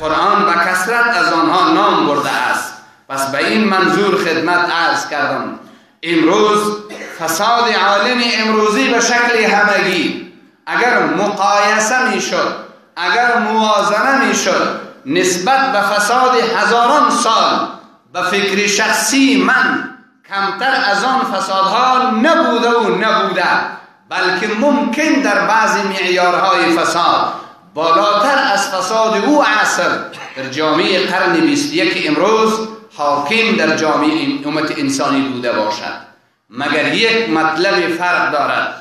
قرآن به کسرت از آنها نام برده است. پس به این منظور خدمت عرض کردم. امروز فساد عالم امروزی به شکل همگی. اگر مقایسه می شد اگر موازنه می شد نسبت به فساد هزاران سال به فکر شخصی من کمتر از آن فسادها نبوده و نبوده بلکه ممکن در بعض معیارهای فساد بالاتر از فساد او عصر در جامعه قرن 21 امروز حاکم در جامعه امت انسانی بوده باشد. مگر یک مطلب فرق دارد؟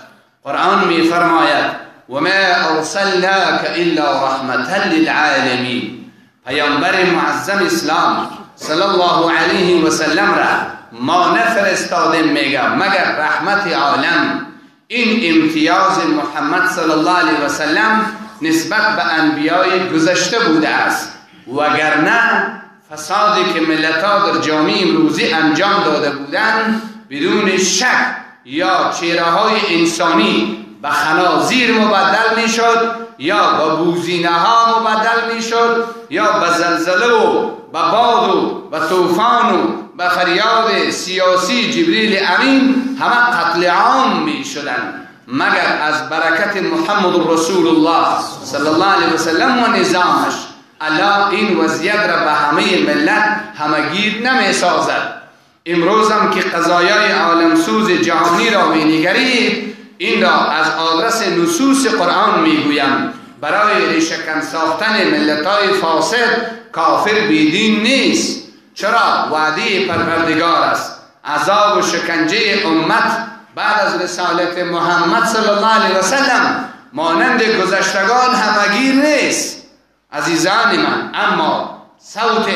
قرآن می فرماید و ما ارسلناک الا رحمتا للعالمین پیامبر معظم اسلام صلی الله علیه و سلم را ما نفرستاده میگه مگر رحمت عالم؟ این امتیاز محمد صلی الله علیه و سلم نسبت به انبیای گذشته بوده است. وگرنه فسادی که ملت ها در جامعه امروزی انجام داده بودند بدون شک یا چهره های انسانی به خنازیر مبدل می شد یا به بوزینه ها مبدل می شد یا به زلزله و به باد و به طوفان و به فریاد سیاسی جبریل امین همه قتل عام می شدند مگر از برکت محمد رسول الله صلی الله علیه وسلم و نظامش الله این وضعیت را به همه ملت همگیر نمی سازد امروز هم که قضایای عالمسوز جهانی را می نگرید این را از آدرس نصوص قرآن می گویم. برای ریشکن ساختن ملت های فاسد کافر بیدین نیست. چرا؟ وعده پروردگار است. عذاب و شکنجه امت بعد از رسالت محمد صلی الله علیه وسلم مانند گذشتگان همگیر نیست. عزیزان من اما صوت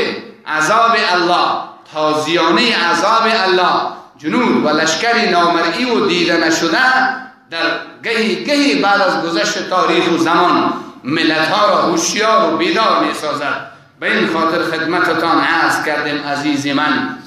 عذاب الله تازیانه عذاب الله جنود و لشکر نامرئی و دیده نشده در گهی گهی بعد از گذشت تاریخ و زمان ملت ها را هوشیار و بیدار می سازد به این خاطر خدمتتان عرض کردیم عزیز من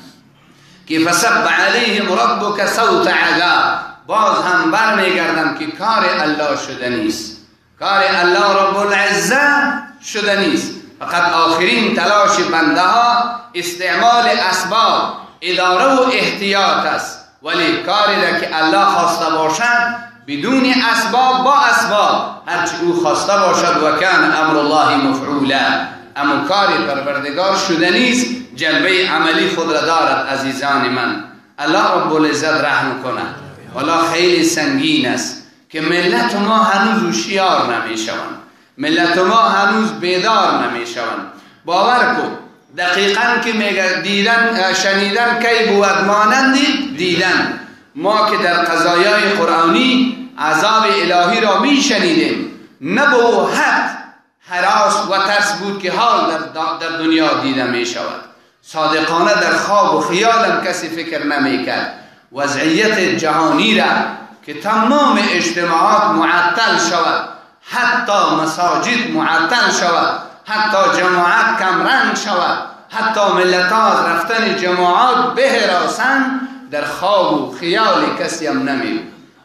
که فسب علیهم ربک صوت عذاب۔ باز هم برمیگردم که کار الله شده نیست۔ کار الله رب العزه شده نیست۔ فقط آخرین تلاش بنده ها استعمال اسباب اداره و احتیاط است۔ ولی کاری را که الله خواسته باشد بدون اسباب با اسباب هرچی او خواسته باشد و کان امر الله مفعولا۔ اما کاری پروردگار شده نیست۔ جلبه عملی خود را دارد عزیزان من. الله رب العزت رحم کند. والا خیلی سنگین است که ملت ما هنوز هوشیار نمی‌شوند. ملت ما هنوز بیدار نمی‌شوند. باور کن دقیقا که میگه دیدن شنیدن کی بود مانندی دیدن. ما که در قضایای قرآنی عذاب الهی را می شنیدیم نبوحت حراس و ترس بود که حال در, در دنیا دیده می شود صادقانه در خواب و خیالم کسی فکر نمی کرد وضعیت جهانی را که تمام اجتماعات معطل شود حتی مساجد معطل شود حتی جماعت کمرنگ شود حتی ملتات رفتن جماعات بهراسن در خواب و خیال کسی هم نمی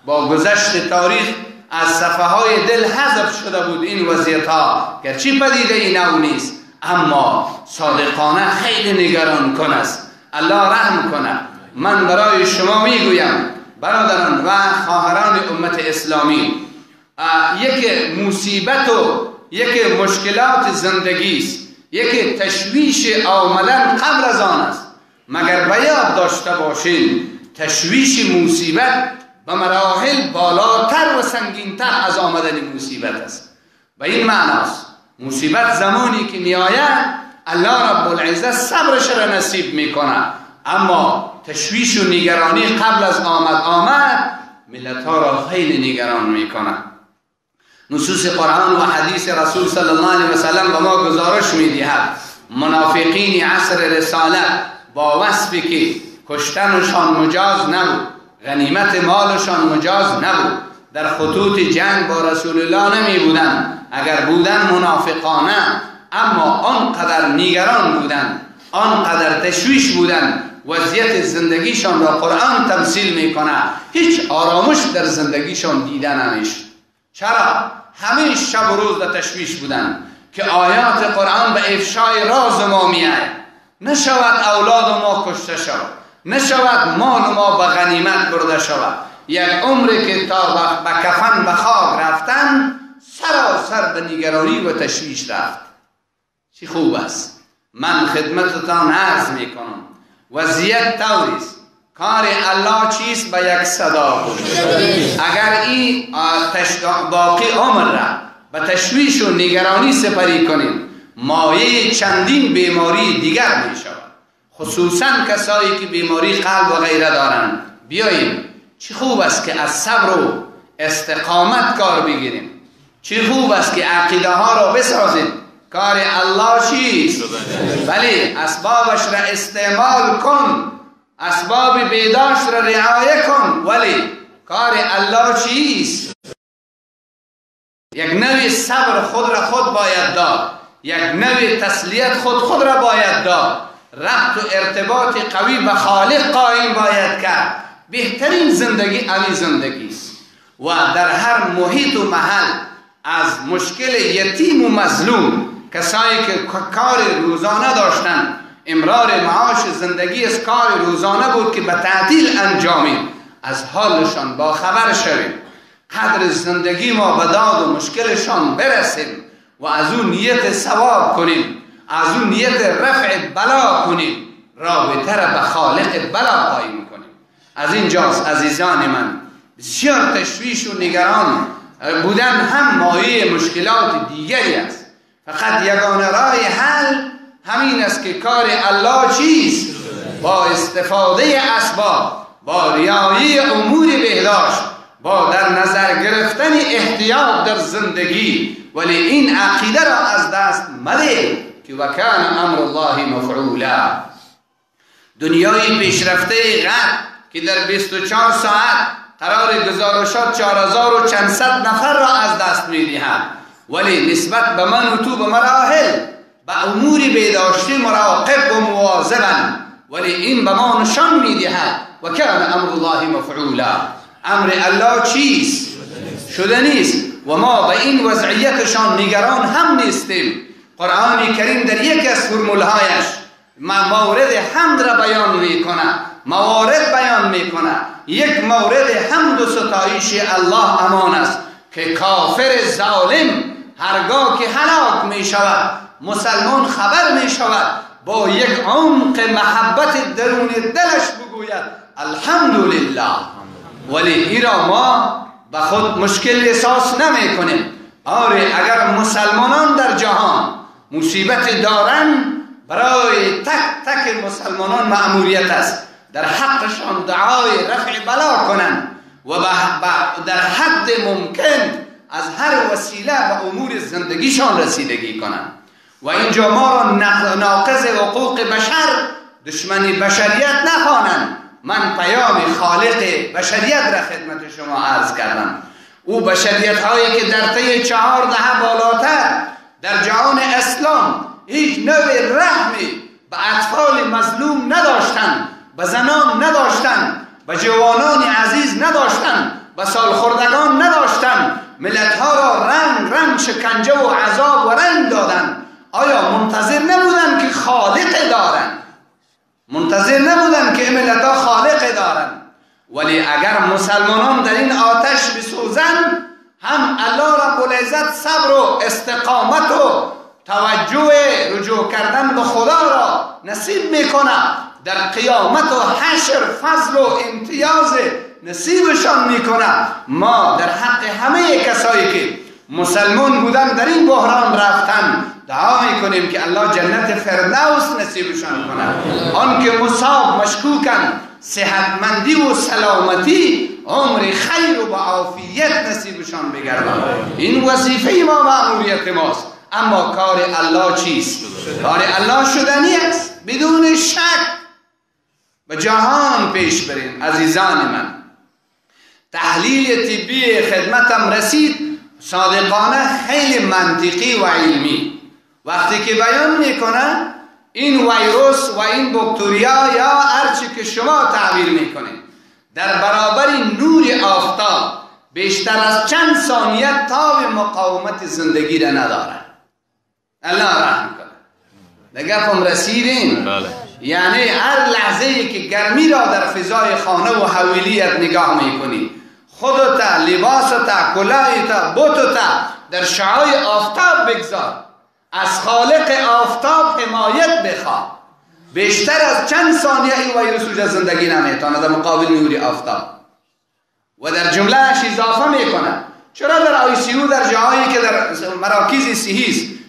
با گذشت تاریخ از صفحه های دل حذف شده بود این وضعیت ها گرچه پدیده ای نو نیست اما صادقانه خیلی نگران کن است الله رحم کنه من برای شما می‌گویم برادران و خواهران امت اسلامی یک مصیبت و یک مشکلات زندگی است. یک تشویش عاملا قبل از آن است. مگر بیاد داشته باشین تشویش مصیبت به مراحل بالاتر و سنگینتر از آمدن مصیبت است. و این معناست مصیبت زمانی که می آید الله رب العزت صبرش را نصیب می‌کنه اما تشویش و نگرانی قبل از آمد آمد ملت ها را خیلی نگران می‌کنه نصوص قرآن و حدیث رسول صلی الله علیه وسلم به ما گزارش می‌دهد. منافقین عصر رسالت با وصفی که کشتنشان مجاز نبود غنیمت مالشان مجاز نبود. در خطوط جنگ با رسول الله نمی بودن اگر بودن منافقانه اما آنقدر نگران بودن آنقدر تشویش بودن وضعیت زندگیشان را قرآن تمثیل می‌کنه هیچ آرامش در زندگیشان دیده نمیش چرا؟ همه شب و روز در تشویش بودن که آیات قرآن به افشای راز ما میآید. نشود اولاد ما کشته شود. نشود مال ما به غنیمت برده شود. یک عمری که تا به کفن به خاک رفتن سراسر به نگرانی و تشویش رفت. چی خوب است. من خدمتتان عرض می‌کنم. وضعیت توریست. کار الله چیست به یک صدا اگر این باقی عمر را به تشویش و نگرانی سپری کنیم مایه چندین بیماری دیگر می شود خصوصا کسایی که بیماری قلب و غیره دارند. بیاییم. چی خوب است که از صبر و استقامت کار بگیریم؟ چی خوب است که عقیده ها را بسازیم؟ کار الله چیست؟ ولی اسبابش را استعمال کن اسباب بیداشت را رعایه کن. ولی کار الله چیست؟ یک نوی صبر خود را خود باید داد. یک نوی تسلیت خود خود را باید داد. ربط و ارتباط قوی به خالق قائم باید کرد. بهترین زندگی امی زندگی است. و در هر محیط و محل از مشکل یتیم و مظلوم کسایی که کار روزانه داشتن امرار معاش زندگی از کار روزانه بود که به تعدیل انجامید از حالشان با خبر شویم. قدر زندگی ما به داد و مشکلشان برسیم و از اون نیت ثواب کنیم از اون نیت رفع بلا کنیم. رابطه را به خالق بلا قایم کنیم از اینجاست عزیزان من. بسیار تشویش و نگران بودن هم مایه مشکلات دیگری است. فقط یگانه راه حل همین است که کار الله چیست؟ با استفاده اسباب با ریایی امور بهداشت با در نظر گرفتن احتیاط در زندگی. ولی این عقیده را از دست مده که وکان امر الله مفعولا. دنیای پیشرفته غرب که در 24 ساعت قرار گزارشات 4000 و چند صد نفر را از دست می‌دهند ولی نسبت به من و تو به مراحل به اموری بیداشتی مراقب و مواظبن. ولی این به ما نشان می‌دهد. و کان امر الله مفعولا. امر الله چیست؟ شده نیست. و ما به این وضعیتشان نگران هم نیستیم. قرآن کریم در یک از فرمولهایش موارد حمد را بیان می‌کنه موارد بیان می‌کنه یک مورد حمد و ستایش الله امان است که کافر ظالم هرگاه که هلاک می شود مسلمان خبر می شود با یک عمق محبت درون دلش بگوید الحمدلله. ولی این را ما به خود مشکل احساس نمی کنیم آره اگر مسلمانان در جهان مصیبت دارن برای تک تک مسلمانان معمولیت است. در حقشان دعای رفع بلا کنند و در حد ممکن از هر وسیله به امور زندگیشان رسیدگی کنند و اینجا ما را ناقض حقوق بشر دشمن بشریت نخوانند. من پیام خالق بشریت را خدمت شما عرض کردم. او بشریت هایی که در طی چهار دهه بالاتر در جهان اسلام هیچ نوع رحمی به اطفال مظلوم نداشتند. به زنان نداشتند به جوانان عزیز نداشتند به سالخوردگان نداشتند ملتها را رنگ رنگ شکنجه و عذاب و رنگ دادند آیا منتظر نبودند که خالق دارند منتظر نبودند که ملتها خالق دارند ولی اگر مسلمانان در این آتش بسوزند هم الله رب العزت صبر و استقامت و توجه رجوع کردن به خدا را نصیب می‌کنه در قیامت و حشر فضل و امتیاز نصیبشان می‌کنه ما در حق همه کسایی که مسلمان بودن در این بحران رفتن دعا می‌کنیم که الله جنت فردوس نصیبشان کنه آن که مصاب مشکوکن صحتمندی و سلامتی عمر خیر و با عافیت نصیبشان بگردن این وظیفه ما معمولیت ماست. اما کار الله چیست؟ کار الله شدنی است. بدون شک و جهان پیش برین عزیزان من. تحلیل طبی خدمتم رسید. صادقانه خیلی منطقی و علمی. وقتی که بیان می‌کنه این ویروس و این بکتریا یا هرچی که شما تعبیر می‌کنید در برابر نور آفتاب بیشتر از چند ثانیه تاب مقاومت زندگی را ندارد. الله رحم کنه. نگفم رسیدین؟ بله. یعنی هر لحظه ای که گرمی را در فضای خانه و حویلیت نگاه می‌کنی خودتا لباستا کلاهتا بوتتا در شعای آفتاب بگذار. از خالق آفتاب حمایت بخواه. بیشتر از چند ثانیه این ویروس وجود زندگی نمی‌تونه در مقابل نور آفتاب. و در جملهش اضافه می‌کنه. چرا در آی سی او در جاهایی که در مراکز است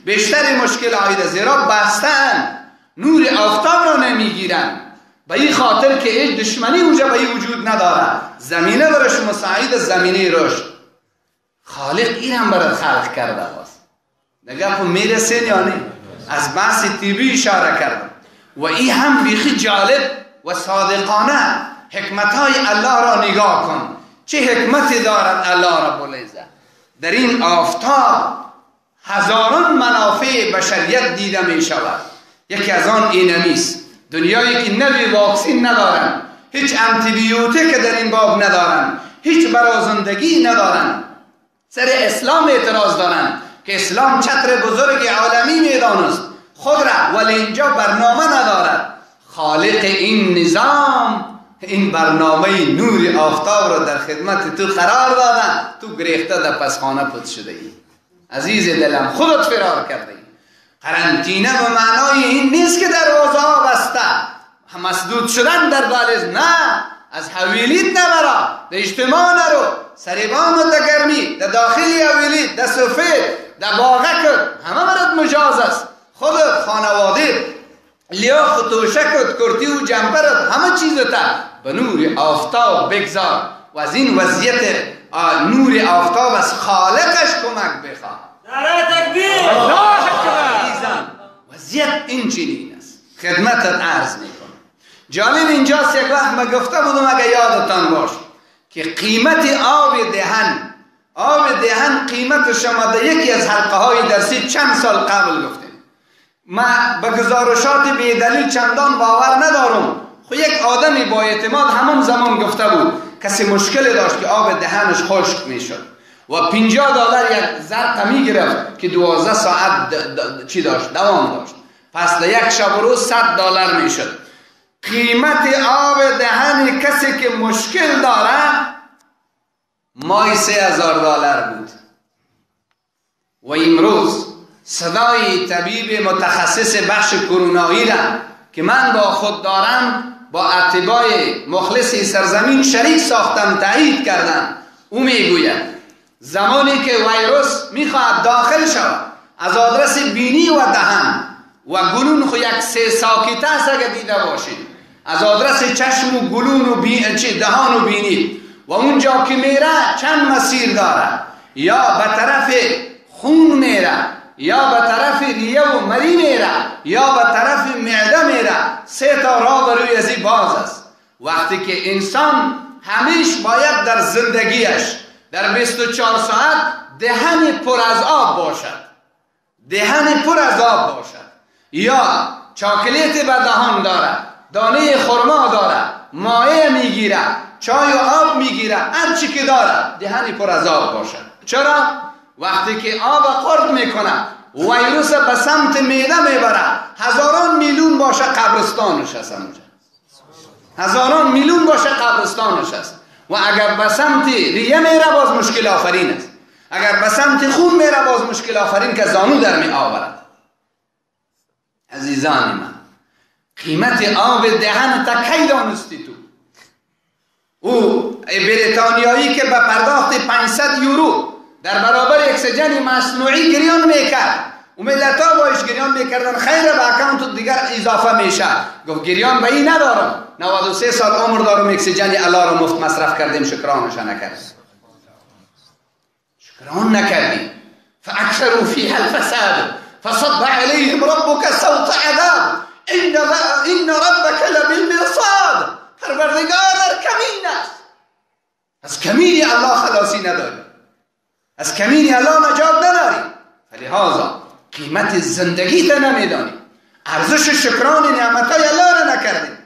بیشتر مشکل آیده زیرا بستن نور آفتاب را نمی‌گیرن. به این خاطر که هیچ دشمنی اونجا به وجود نداره. زمینه برش مساعد زمینه رشد. خالق این هم برات خلق کرده است نگاه می‌رسین یا نه؟ از بحث تیبی اشاره کردم. و این هم بیخی جالب و صادقانه حکمت های الله را نگاه کن. چه حکمتی دارد الله رب العزت؟ در این آفتاب هزاران منافع بشریت دیده می شود یکی از آن اینمیست دنیایی که نوی واکسین ندارن هیچ انتیبیوتیک در این باب ندارن هیچ برازندگی ندارن. سر اسلام اعتراض دارن که اسلام چتر بزرگ عالمی می‌دانست خود را ولی اینجا برنامه ندارد. خالق این نظام این برنامه نور آفتاب را در خدمت تو قرار دادن. تو گریخته در پسخانه پد شده ای. عزیز دلم خودت فرار کرده قرنطینه به معنای این نیست که دروازه ها بسته مسدود شدن در دالز نه. از حویلیت نبرا در اجتماع نرو. سریبان و در گرمی. در داخلی حویلیت در سفید. در باغه کرد همه برد مجاز است. خودت خانواده. لیاف و توشکت کرتی و جنبرت. همه چیزتا به نور آفتاب بگذار. و از این وضعیت نور آفتاب از خالقش کمک بخواه. نعره تکبیر! وضعیت این چنین است. خدمتت عرض می‌کنم. جالب اینجاست یک وقت ما گفته بودم اگه یادتان باش که قیمت آب دهن آب دهن قیمت شما در یکی از حلقه های درسی چند سال قبل گفتیم. ما به گزارشات دلیل چندان باور ندارم. خو یک آدمی با اعتماد همان زمان گفته بود کسی مشکل داشت که آب دهنش خشک می‌شد. و 50 دلار یک ظرف می گرفت که 12 ساعت چی داشت؟ دوام داشت. پس در یک شب و روز 100 دلار می‌شد. قیمت آب دهن کسی که مشکل داره مای سه هزار دلار بود. و امروز صدای طبیب متخصص بخش کرونایی را که من با خود دارم با اتباع مخلصی سرزمین شریک ساختم تایید کردم. او می‌گوید زمانی که ویروس می‌خواهد داخل شود از آدرس بینی و دهن و گلون خو یک سه ساکیت است اگه دیده باشید. از آدرس چشم و گلون و بین... دهان و بینی. و اونجا که میره چند مسیر داره. یا به طرف خون میره یا به طرف ریه و مری میره یا به طرف معده میره. سه تا راه بروی ازی باز است. وقتی که انسان همیش باید در زندگیش در 24 ساعت دهن پر از آب باشد. دهن پر از آب باشد. یا چاکلیت به دهان داره دانه خرما داره مایه می‌گیره چای و آب می‌گیره هر چی که داره دهن پر از آب باشد. چرا؟ وقتی که آب خورد می‌کنه ویروس به سمت میده می‌بره. هزاران میلیون باشه قبرستانش اونجا. هزاران میلیون باشه قبرستانش هست. و اگر به سمت ریه میره باز مشکل آفرین است. اگر به سمت خون میره باز مشکل آفرین که زانو در می آورد. عزیزان من قیمت آب دهن تا کی دانستی تو؟ او بریتانیایی که به پرداخت 500 یورو در برابر اکسیژن مصنوعی گریان می‌کرد. و ملت ها باش گریان می‌کردن. خیر به اکانت دیگر اضافه میشه. گفت گریان به این ندارم. 93 سال عمر دارم اکسیژن الله رو مفت مصرف کردیم شکرانش نکرد شکران نکردیم. فاکثروا فيها الفساد. فصب عليهم ربك صوت عذاب. ان ان ربك لبالمرصاد. پروردگار در کمین است. از کمینی الله خلاصی نداری از کمینی الله نجات نداری فلهذا قیمت زندگی تا نمیدانی ارزش شکران نعمت های الله را نکردیم.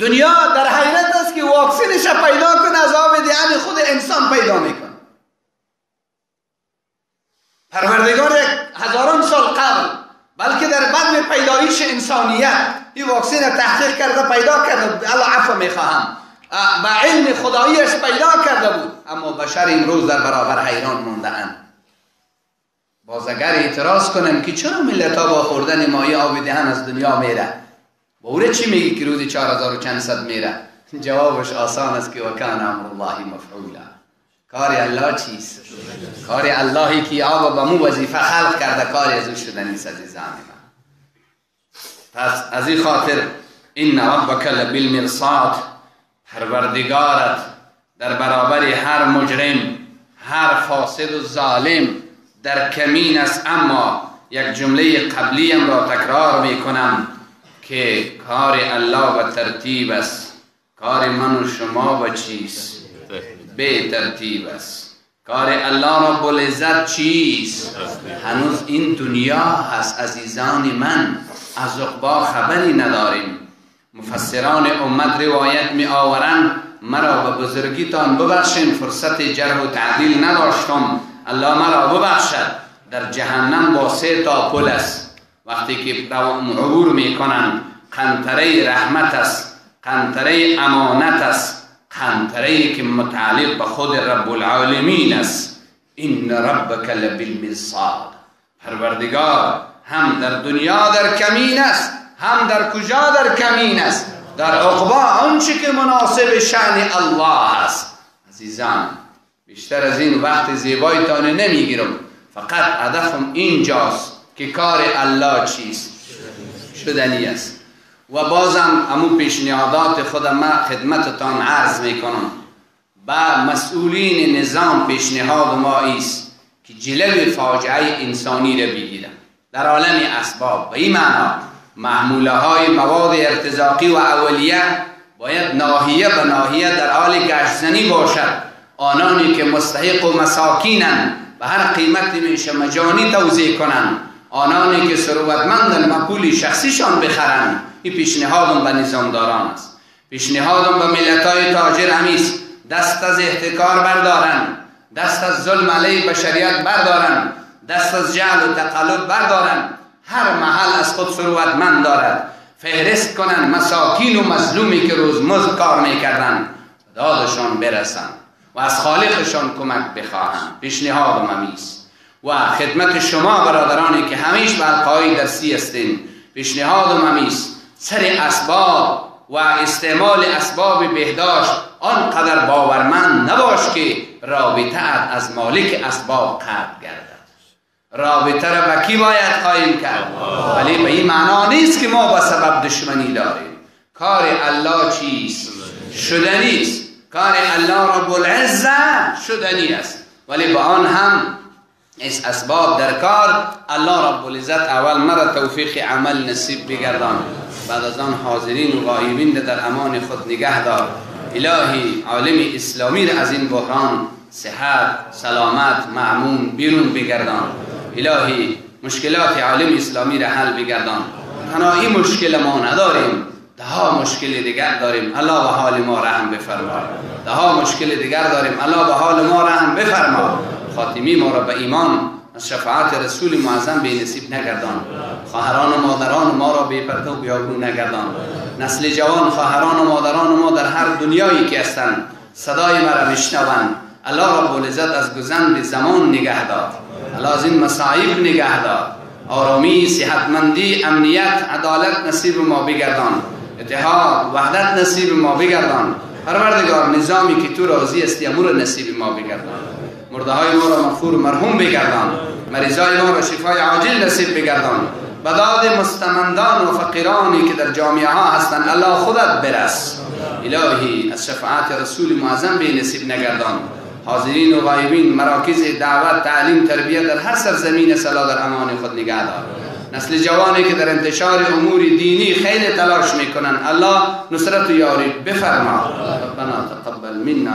دنیا در حیرت است که واکسینش پیدا کنه از آب دهن خود انسان پیدا می‌کنه پروردگار هزاران سال انسانیت این واکسین تحقیق کرده پیدا کرده الله عفو می‌خواهم. به علم خداییش پیدا کرده بود. اما بشر امروز در برابر حیران مونده اند. باز اگر اعتراض کنم که چرا ملت ها با خوردن مایه آب دهن از دنیا میره با چی میگی که روزی 4400 میره جوابش آسان است که وکان امر الله مفعولا. کار الله چیست؟ کار اللهی که آب به مو وظیفه خلق کرده کار از او شده نیست عزیزان من. پس از این خاطر این ربک بالمرصاد پروردگارت در برابر هر مجرم هر فاسد و ظالم در کمین است اما یک جمله قبلی را تکرار می کنم که کار الله و ترتیب است. کار من و شما و چیست؟ به ترتیب است. کار الله رب العزت چیست؟ هنوز این دنیا هست عزیزان من از عقبا خبری نداریم. مفسران امت روایت می آورند مرا به بزرگیتان ببخشین فرصت جرح و تعدیل نداشتم. الله مرا ببخشد در جهنم با سه تا پل است وقتی که عبور می کنند قنطره رحمت است قنطره امانت است قنطره که متعلق به خود رب العالمین است این ربک لبالمرصاد پروردگار هم در دنیا در کمین است هم در کجا در کمین است در عقبا آنچه که مناسب شان الله است عزیزان بیشتر از این وقت زیبایتان نمی‌گیرم. فقط هدفم اینجاست که کار الله چیست؟ شدنی است. و بازم امو پیشنهادات خودم ما خدمتتان عرض می‌کنم. با مسئولین نظام پیشنهاد ما است که جلو فاجعه انسانی را بگیرن در عالم اسباب به این معنا محموله های مواد ارتزاقی و اولیه باید ناحیه به ناحیه در حال گشتزنی باشد. آنانی که مستحق و مساکینن به هر قیمتی میشه مجانی توضیح کنند آنانی که ثروتمندن مقولی شخصیشان بخرند این پیشنهادم به نظامداران است. پیشنهادم به ملت های تاجر همیست دست از احتکار بردارن. دست از ظلم علیه بشریت بردارن. دست از جعل و تقلب بردارن. هر محل از خود ثروتمند دارد. فهرست کنن مساکین و مظلومی که روز مزد کار می‌کردن. دادشان برسن. و از خالقشان کمک بخواهند. پیشنهادم همیست و خدمت شما برادرانی که همیش به القای درسی هستین. پیشنهادم همیست سر اسباب و استعمال اسباب بهداشت آنقدر باورمند نباش که رابطه از مالک اسباب قطع گردد. رابطه را به کی باید قایم کرد؟ ولی به این معنا نیست که ما با سبب دشمنی داریم. کار الله چیست؟ شدنی است کار الله رب العزه شدنی است ولی با آن هم اس اسباب در کار الله رب العزت اول مرا توفیق عمل نصیب بگردان. بعد از آن حاضرین و غایبین در امان خود نگه دار. الهی عالم اسلامی را از این بحران صحت سلامت معمون بیرون بگردان. الهی مشکلات عالم اسلامی را حل بگردان. تنها این مشکل ما نداریم. ده مشکل دیگر داریم الله به حال ما رحم بفرما. ده مشکل دیگر داریم الله به حال ما رحم بفرما. خاتمی ما را به ایمان از شفاعت رسول معظم به نصیب نگردان. خواهران و مادران ما را به پرده و بیابرو نگردان. نسل جوان خواهران و مادران ما در هر دنیایی که هستند صدای مرا میشنوند الله رب العزت از گذند زمان نگه داد الله از این مصائب نگه داد آرامی صحتمندی امنیت عدالت نصیب ما بگردان. اتحاد وحدت نصیب ما بگردان. پروردگار نظامی که تو راضی استی امور نصیب ما بگردان. مرده های ما را مغفور مرحوم بگردان. مریضای ما را شفای عاجل نصیب بگردان. بداد مستمندان و فقیرانی که در جامعه ها هستند الله خودت برس. الهی از شفاعت رسول معظم به نصیب نگردان. حاضرین و غایبین مراکز دعوت تعلیم تربیت در هر سرزمین سلا در امان خود نگه دار. نسل جوانی که در انتشار امور دینی خیلی تلاش می‌کنن. الله نصرت و یاری بفرما. ربنا تقبل منا